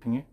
平均